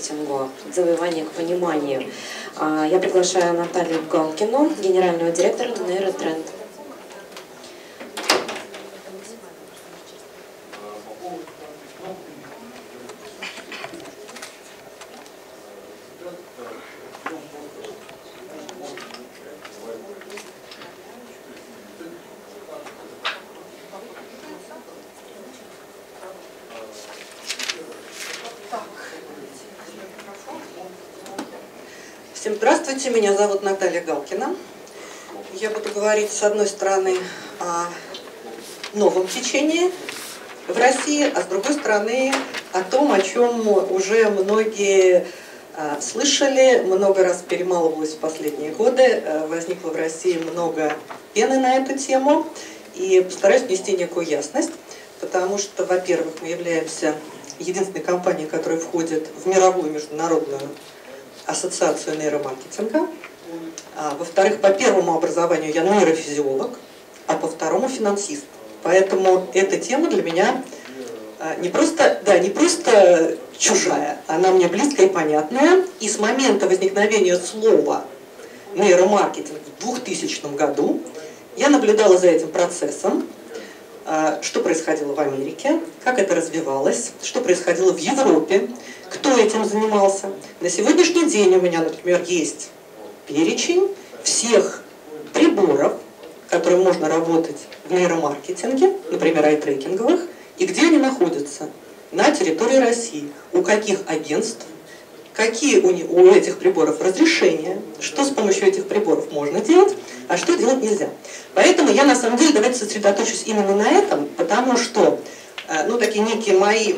нейромаркетингу, завоевание к пониманию. А, я приглашаю Наталью Галкину, генерального директора Нейротренд. Всем здравствуйте, меня зовут Наталья Галкина. Я буду говорить, с одной стороны, о новом течении в России, а с другой стороны, о том, о чем уже многие а, слышали, много раз перемалывалось в последние годы, а, возникло в России много пены на эту тему, и постараюсь внести некую ясность, потому что, во-первых, мы являемся единственной компанией, которая входит в мировую международную ассоциацию нейромаркетинга. А, во-вторых, по первому образованию я нейрофизиолог, а по второму финансист. Поэтому эта тема для меня а, не просто, да, не просто чужая, она мне близкая и понятная. И с момента возникновения слова нейромаркетинг в 2000 году я наблюдала за этим процессом, что происходило в Америке, как это развивалось, что происходило в Европе, кто этим занимался. На сегодняшний день у меня, например, есть перечень всех приборов, которыми можно работать в нейромаркетинге, например, айтрекинговых, и где они находятся? На территории России, у каких агентств, какие у, у этих приборов разрешения, что с помощью этих приборов можно делать, а что делать нельзя. Поэтому я на самом деле давайте сосредоточусь именно на этом, потому что э, ну, такие некие мои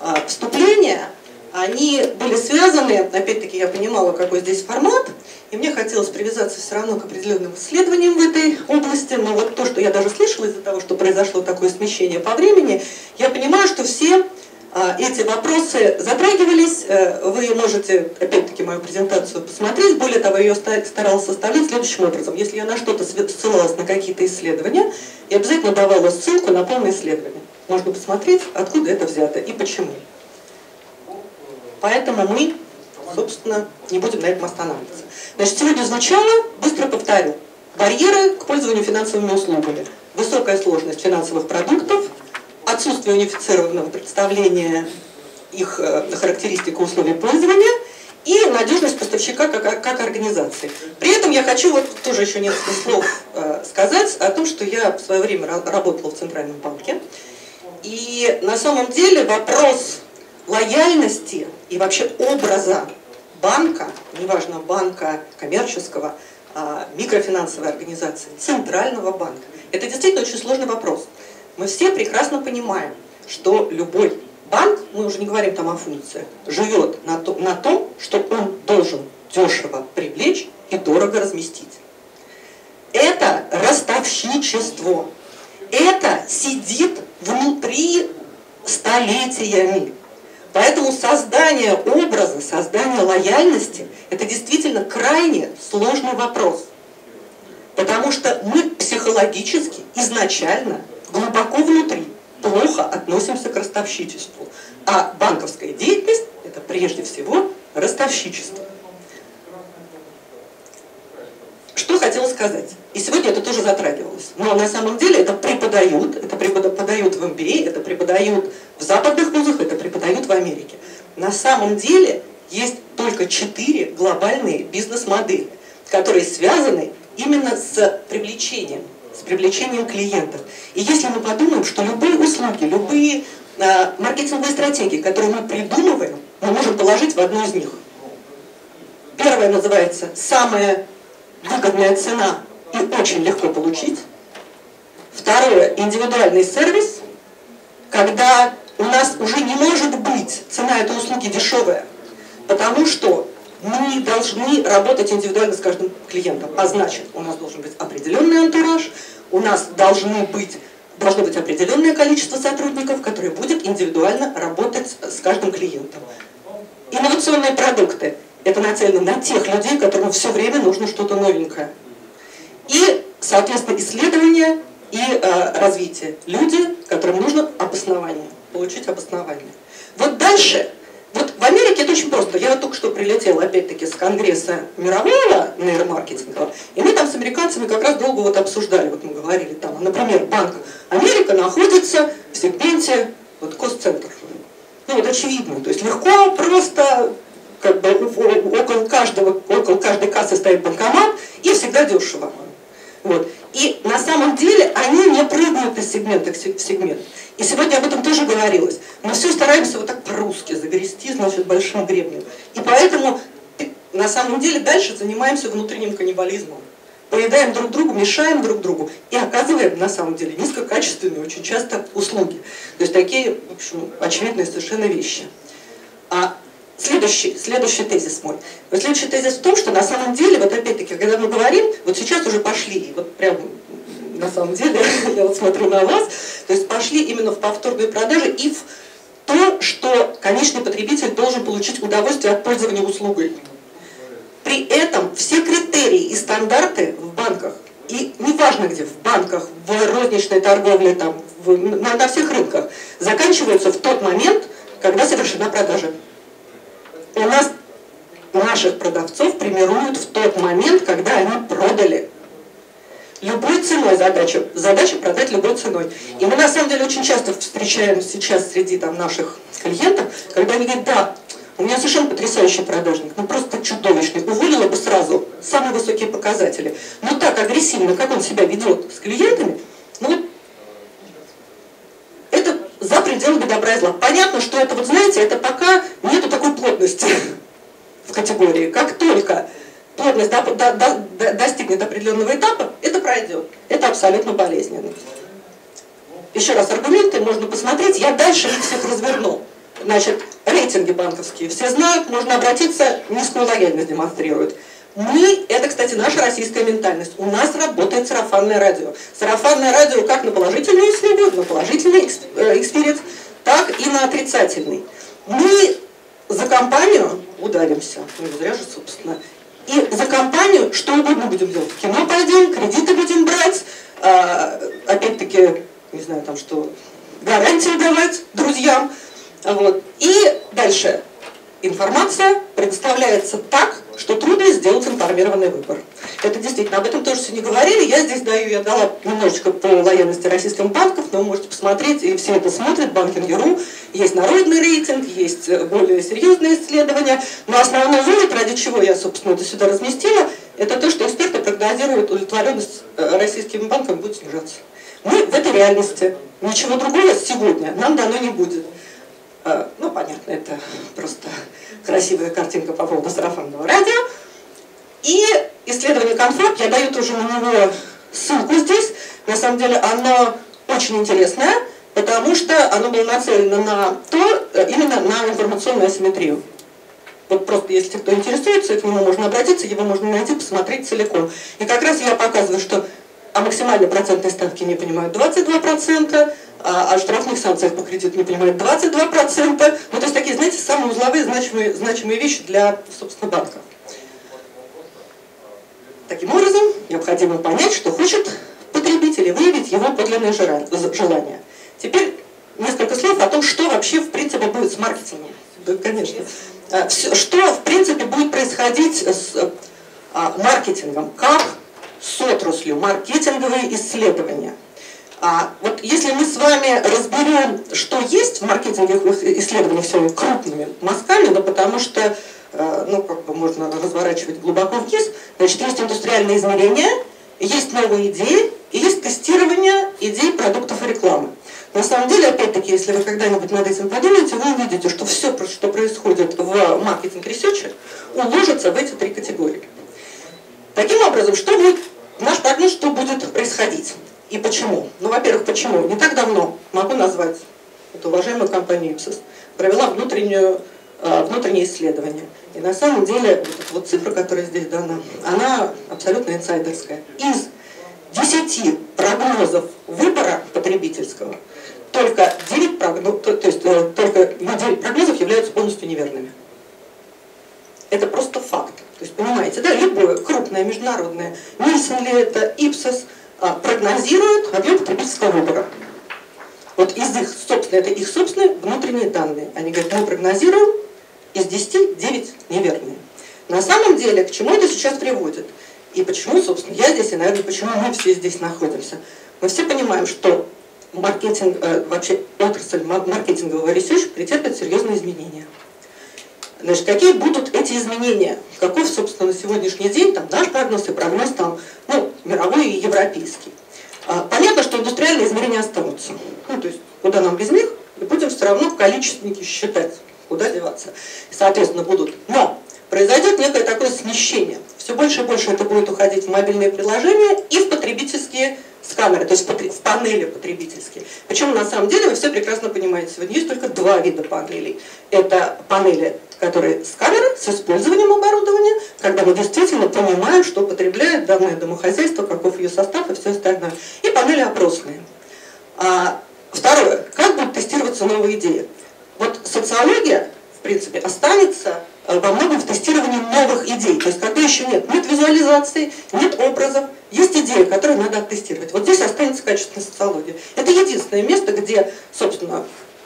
э, вступления, они были связаны, опять-таки я понимала, какой здесь формат, и мне хотелось привязаться все равно к определенным исследованиям в этой области, но вот то, что я даже слышала из-за того, что произошло такое смещение по времени, я понимаю, что все эти вопросы затрагивались. Э, вы можете, опять-таки, мою презентацию посмотреть. Более того, я ее старалась составлять следующим образом. Если я на что-то ссылалась, на какие-то исследования, я обязательно давала ссылку на полное исследование. Можно посмотреть, откуда это взято и почему. Поэтому мы, собственно, не будем на этом останавливаться. Значит, сегодня звучало, быстро повторю, барьеры к пользованию финансовыми услугами, высокая сложность финансовых продуктов, отсутствие унифицированного представления их э, характеристик и условий пользования и надежность поставщика как, как организации. При этом я хочу вот тоже еще несколько слов э, сказать о том, что я в свое время работала в Центральном банке. И на самом деле вопрос лояльности и вообще образа банка, неважно банка коммерческого, а, микрофинансовой организации, центрального банка, это действительно очень сложный вопрос. Мы все прекрасно понимаем, что любой банк, мы уже не говорим там о функциях, живет на, то, на том, что он должен дешево привлечь и дорого разместить. Это ростовщичество. Это сидит внутри столетиями. Поэтому создание образа, создание лояльности – это действительно крайне сложный вопрос. Потому что мы психологически, изначально, глубоко внутри плохо относимся к ростовщичеству. А банковская деятельность – это прежде всего ростовщичество. Что хотела сказать? И сегодня это тоже затрагивалось. Но на самом деле это преподают, это преподают в MBA, это преподают в западных вузах, это преподают в Америке. На самом деле есть только четыре глобальные бизнес-модели, которые связаны именно с привлечением, с привлечением клиентов. И если мы подумаем, что любые услуги, любые э, маркетинговые стратегии, которые мы придумываем, мы можем положить в одну из них. Первая называется «самая выгодная цена и очень легко получить. Второе, индивидуальный сервис, когда у нас уже не может быть цена этой услуги дешевая, потому что мы должны работать индивидуально с каждым клиентом. А значит, у нас должен быть определенный антураж, у нас должны быть, должно быть определенное количество сотрудников, которые будут индивидуально работать с каждым клиентом. Инновационные продукты – это нацелено на тех людей, которым все время нужно что-то новенькое. И, соответственно, исследования и э, развитие. Люди, которым нужно обоснование, получить обоснование. Вот дальше, Америке это очень просто. я только что прилетела опять-таки с конгресса мирового нейромаркетинга, и мы там с американцами как раз долго вот обсуждали, вот мы говорили там, например, Банк Америка находится в сегменте вот кост-центр. Ну вот очевидно, то есть легко, просто как бы около каждого, около каждой кассы стоит банкомат и всегда дешево. Вот. И на самом деле они не прыгают из сегмента в сегмент. И сегодня об этом тоже говорилось. Мы все стараемся вот так по-русски загрести, значит, большим гребнем. И поэтому на самом деле дальше занимаемся внутренним каннибализмом. Поедаем друг другу, мешаем друг другу и оказываем на самом деле низкокачественные очень часто услуги. То есть такие, в общем, очевидные совершенно вещи. А Следующий, следующий тезис мой. Вот следующий тезис в том, что на самом деле, вот опять-таки, когда мы говорим, вот сейчас уже пошли, вот прям на самом деле, я вот смотрю на вас, то есть пошли именно в повторные продажи и в то, что конечный потребитель должен получить удовольствие от пользования услугой. При этом все критерии и стандарты в банках, и неважно где, в банках, в розничной торговле, там, в, на, на всех рынках, заканчиваются в тот момент, когда совершена продажа. У нас наших продавцов премируют в тот момент, когда они продали любой ценой задача. Задача продать любой ценой. И мы на самом деле очень часто встречаем сейчас среди там, наших клиентов, когда они говорят, да, у меня совершенно потрясающий продажник, ну просто чудовищный. Уволила бы сразу самые высокие показатели. Но так агрессивно, как он себя ведет с клиентами, ну вот это за зла. Понятно, что это, вот знаете, это пока нету такой плотности в категории. Как только плотность до, до, до, достигнет определенного этапа, это пройдет. Это абсолютно болезненно. Еще раз, аргументы можно посмотреть, я дальше их всех разверну. Значит, рейтинги банковские все знают, можно обратиться, низкую лояльность демонстрируют. Мы, это, кстати, наша российская ментальность. У нас работает сарафанное радио. Сарафанное радио как на положительный исследует, на положительный э, experience, так и на отрицательный. Мы за компанию ударимся, ну, зря же, собственно, и за компанию что угодно будем делать. В кино пойдем, кредиты будем брать, а, опять-таки, не знаю, там что, гарантии давать друзьям. Вот. И дальше. Информация предоставляется так, что трудно сделать информированный выбор. Это действительно, об этом тоже сегодня говорили. Я здесь даю, я дала немножечко по лояльности российским банков, но вы можете посмотреть, и все это смотрят, банкинг.ру. Есть народный рейтинг, есть э, более серьезные исследования. Но основной вывод, ради чего я, собственно, это сюда разместила, это то, что эксперты прогнозируют удовлетворенность э, российским банкам будет снижаться. Мы в этой реальности. Ничего другого сегодня нам дано не будет. Э, ну, понятно, это просто красивая картинка по поводу сарафанного радио. И исследование Конфаб, я даю тоже на него ссылку здесь. На самом деле оно очень интересное, потому что оно было нацелено на то, э, именно на информационную асимметрию. Вот просто, если кто интересуется, к нему можно обратиться, его можно найти, посмотреть целиком. И как раз я показываю, что о максимальной процентной ставке не понимают 22%, а о штрафных санкциях по кредиту не понимают 22%. Ну, то есть такие, знаете, самые узловые, значимые, значимые вещи для, собственно, банка. Таким образом, необходимо понять, что хочет потребитель и выявить его подлинное желание. Теперь несколько слов о том, что вообще в принципе будет с маркетингом. Да, конечно. А, что в принципе будет происходить с а, маркетингом, как с отраслью, маркетинговые исследования. А вот если мы с вами разберем, что есть в маркетинговых исследованиях все крупными мазками, да, потому что Э, ну, как бы можно разворачивать глубоко вниз. Значит, есть индустриальные измерения, есть новые идеи, и есть тестирование идей продуктов и рекламы. На самом деле, опять-таки, если вы когда-нибудь над этим подумаете, вы увидите, что все, что происходит в marketing research е, уложится в эти три категории. Таким образом, что будет, наш прогноз, что будет происходить и почему? Ну, во-первых, почему? Не так давно, могу назвать, это уважаемая компания Ipsos, провела внутреннюю Э, внутренние исследования. И на самом деле вот вот цифра, которая здесь дана, она абсолютно инсайдерская. Из 10 прогнозов выбора потребительского только 9 прогнозов, то, то есть э, только 9 прогнозов являются полностью неверными. Это просто факт. То есть, понимаете, да, любое крупное международное, Нильсон ли это, Ипсос, прогнозирует объем потребительского выбора. Вот из их собственных, это их собственные внутренние данные. Они говорят, мы прогнозируем, из 10 9 неверные. На самом деле, к чему это сейчас приводит? И почему, собственно, я здесь, и, наверное, почему мы все здесь находимся? Мы все понимаем, что маркетинг, э, вообще отрасль маркетингового research а претерпит серьезные изменения. Значит, какие будут эти изменения? Каков, собственно, на сегодняшний день там, наш прогноз и прогноз там, ну, мировой и европейский? А, понятно, что индустриальные измерения останутся. Ну, то есть, куда нам без них? И будем все равно количественники считать, куда деваться. соответственно, будут. Но произойдет некое такое смещение. Все больше и больше это будет уходить в мобильные приложения и в потребительские сканеры, то есть в панели потребительские. Причем на самом деле вы все прекрасно понимаете, сегодня есть только два вида панелей. Это панели, которые сканеры с использованием оборудования, когда мы действительно понимаем, что потребляет данное домохозяйство, каков ее состав и все остальное. И панели опросные. А, второе. Как будут тестироваться новые идеи? Вот социология, в принципе, останется Э, во многом в тестировании новых идей. То есть когда еще нет, нет визуализации, нет образов, есть идеи, которые надо оттестировать. Вот здесь останется качественная социология. Это единственное место, где, собственно,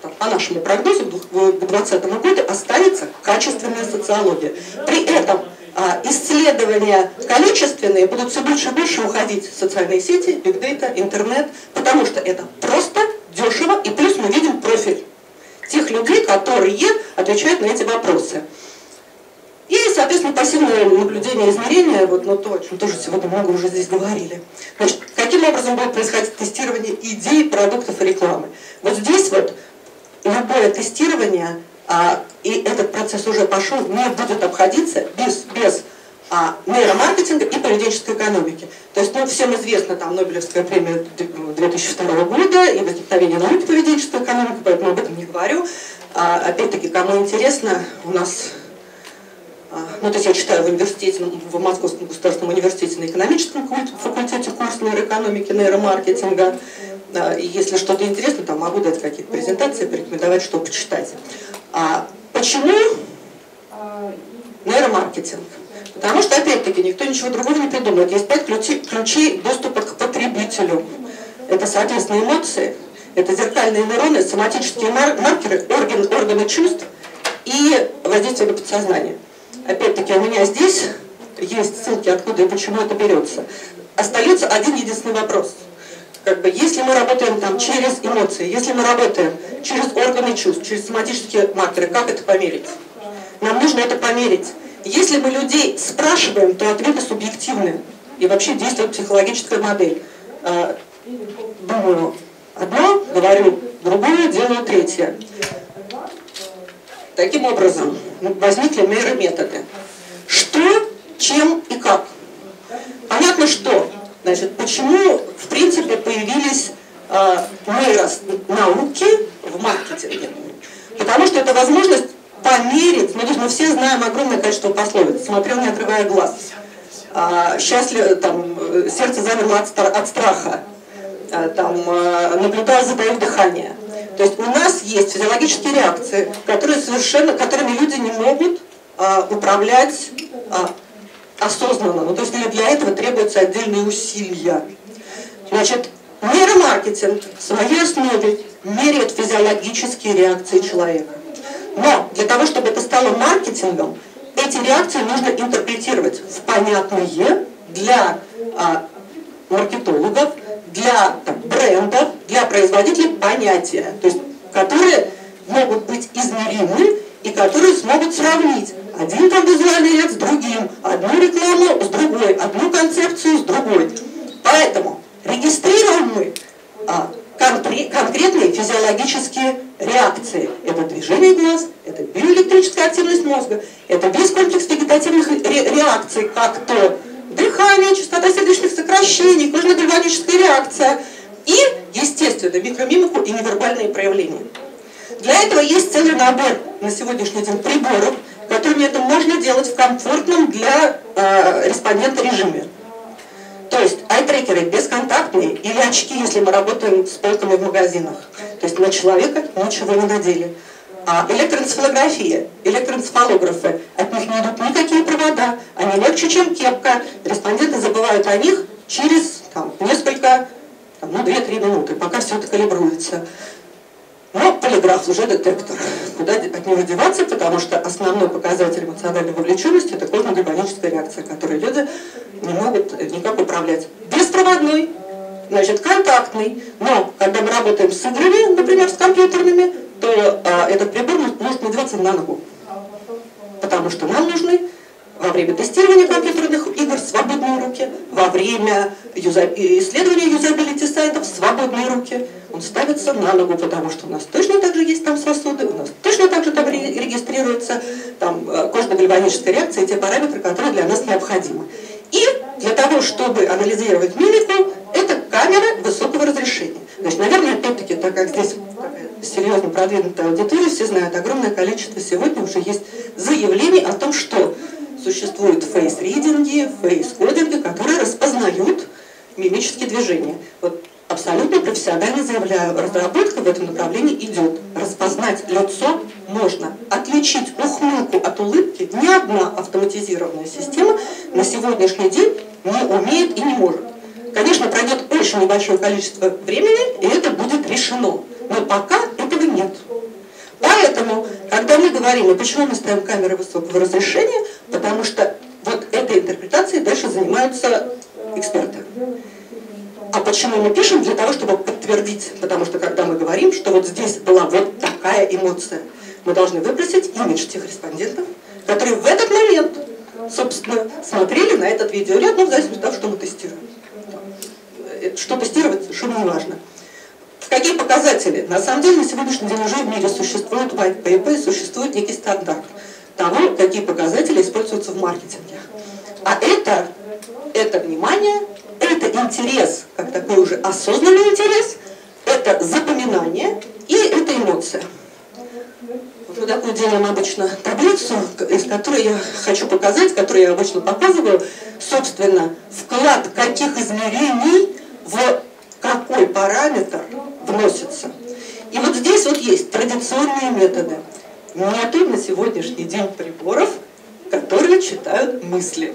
по нашему прогнозу к 2020 году останется качественная социология. При этом а, исследования количественные будут все больше и больше уходить в социальные сети, бигдейта, интернет, потому что это просто, дешево, и плюс мы видим профиль тех людей, которые отвечают на эти вопросы. И, соответственно, пассивное наблюдение и измерение, вот, ну, то, о чем тоже сегодня много уже здесь говорили. Значит, каким образом будет происходить тестирование идей, продуктов и рекламы? Вот здесь вот любое тестирование, а, и этот процесс уже пошел, не будет обходиться без, без а, нейромаркетинга и поведенческой экономики. То есть, ну, всем известна там Нобелевская премия 2002 года и возникновение науки поведенческой экономики, поэтому об этом не говорю. А, опять-таки, кому интересно, у нас а, ну, то есть я читаю в университете, в Московском государственном университете на экономическом факультете курс нейроэкономики, нейромаркетинга. И если что-то интересно, там могу дать какие-то презентации, порекомендовать, что почитать. А почему нейромаркетинг? Потому что, опять-таки, никто ничего другого не придумает. Есть пять ключей, ключей доступа к потребителю. Это, соответственно, эмоции, это зеркальные нейроны, соматические маркеры, орган, органы чувств и воздействие на подсознание. Опять-таки у меня здесь есть ссылки, откуда и почему это берется. Остается один единственный вопрос. Как бы, если мы работаем там через эмоции, если мы работаем через органы чувств, через соматические маркеры, как это померить? Нам нужно это померить. Если мы людей спрашиваем, то ответы субъективны. И вообще действует психологическая модель. А, думаю одно, говорю другое, делаю третье. Таким образом, возникли нейрометоды. Что, чем и как. Понятно, что. Значит, почему, в принципе, появились э, нейронауки в маркетинге? Потому что это возможность померить, ну, мы все знаем огромное количество пословиц, смотрел, не отрывая глаз. А, счастлив, там, сердце замерло от, от страха, а, там, а, наблюдал, затаив дыхание. То есть у нас есть физиологические реакции, которые совершенно, которыми люди не могут а, управлять а, осознанно. Ну, то есть для этого требуются отдельные усилия. Значит, нейромаркетинг в своей основе меряет физиологические реакции человека. Но для того, чтобы это стало маркетингом, эти реакции нужно интерпретировать в понятные для а, маркетологов, для там, брендов, для производителей понятия, то есть, которые могут быть измеримы и которые смогут сравнить один там визуальный ряд с другим, одну рекламу с другой, одну концепцию с другой. Поэтому регистрируем мы а, конкретные физиологические реакции. Это движение глаз, это биоэлектрическая активность мозга, это весь комплекс вегетативных реакций, как то дыхание, частота сердечных сокращений, кожно-гальваническая реакция и, естественно, микромимику и невербальные проявления. Для этого есть целый набор на сегодняшний день приборов, которыми это можно делать в комфортном для э, респондента режиме. То есть айтрекеры бесконтактные или очки, если мы работаем с полками в магазинах. То есть на человека ничего не надели. А электроэнцефалография, электроэнцефалографы, от них не идут никакие провода, они легче, чем кепка. Респонденты забывают о них через там, несколько, там, ну, 2-3 минуты, пока все это калибруется. Но полиграф уже детектор. Куда от него деваться, потому что основной показатель эмоциональной вовлеченности – это кожно-гальваническая реакция, которую люди не могут никак управлять. Беспроводной, значит, контактный. Но когда мы работаем с играми, например, с компьютерными, то а, этот прибор может надеваться на ногу. Потому что нам нужны во время тестирования компьютерных игр свободные руки, во время исследования юзабилити сайтов свободные руки. Он ставится на ногу, потому что у нас точно так же есть там сосуды, у нас точно так же там регистрируется там, э, кожно-гальваническая реакция и те параметры, которые для нас необходимы. И для того, чтобы анализировать мимику, это камера высокого разрешения. Значит, наверное, опять-таки, так как здесь серьезно продвинутая аудитория, все знают, огромное количество сегодня уже есть заявлений о том, что существуют фейс-ридинги, фейс-кодинги, которые распознают мимические движения. Вот абсолютно профессионально заявляю, разработка в этом направлении идет. Распознать лицо можно. Отличить ухмылку от улыбки ни одна автоматизированная система на сегодняшний день не умеет и не может. Конечно, пройдет очень небольшое количество времени, и это будет решено. Но пока этого нет. Поэтому, когда мы говорим, и почему мы ставим камеры высокого разрешения, потому что вот этой интерпретацией дальше занимаются эксперты. А почему мы пишем? Для того, чтобы подтвердить. Потому что когда мы говорим, что вот здесь была вот такая эмоция, мы должны выбросить имидж тех респондентов, которые в этот момент, собственно, смотрели на этот видеоряд, ну, в зависимости от того, что мы тестируем. Что тестировать, совершенно не важно. Какие показатели? На самом деле на сегодняшний день уже в мире существует white paper, существует некий стандарт того, какие показатели используются в маркетинге. А это, это внимание, это интерес, как такой уже осознанный интерес, это запоминание и это эмоция. Вот такую делаем обычно таблицу, из которой я хочу показать, которую я обычно показываю, собственно, вклад каких измерений в какой параметр вносится. И вот здесь вот есть традиционные методы. Нету на сегодняшний день приборов, которые читают мысли.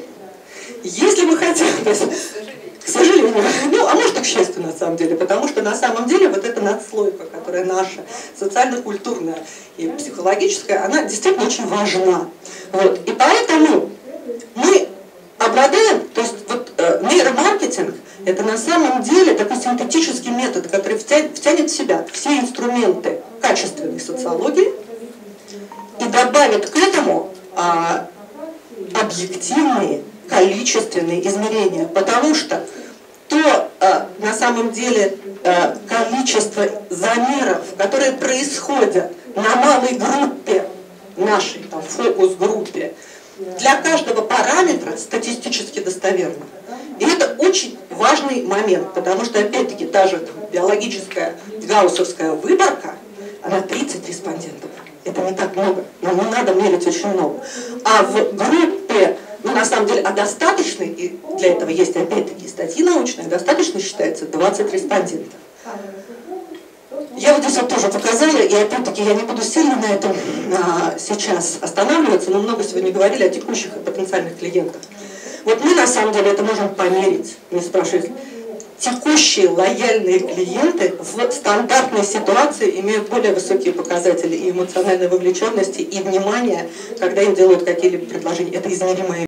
Если мы хотим, к сожалению, ну, а может и к счастью на самом деле, потому что на самом деле вот эта надслойка, которая наша, социально-культурная и психологическая, она действительно очень важна. Вот. И поэтому мы обладаем, то есть вот э, нейромаркетинг это на самом деле такой синтетический метод, который втянет в себя все инструменты качественной социологии и добавит к этому а, объективные количественные измерения, потому что то а, на самом деле а, количество замеров, которые происходят на малой группе нашей, там, фокус-группе, для каждого параметра статистически достоверно. И это очень важный момент, потому что, опять-таки, та же биологическая гауссовская выборка, она 30 респондентов. Это не так много, нам не надо мерить очень много. А в группе, ну на самом деле, а достаточно, и для этого есть опять-таки статьи научные, достаточно считается 20 респондентов. Я вот здесь вот тоже показала, и опять-таки я не буду сильно на этом а, сейчас останавливаться, но много сегодня говорили о текущих и потенциальных клиентах. Вот мы на самом деле это можем померить, не спрашивайте. Текущие лояльные клиенты в стандартной ситуации имеют более высокие показатели и эмоциональной вовлеченности, и внимания, когда им делают какие-либо предложения. Это измеримое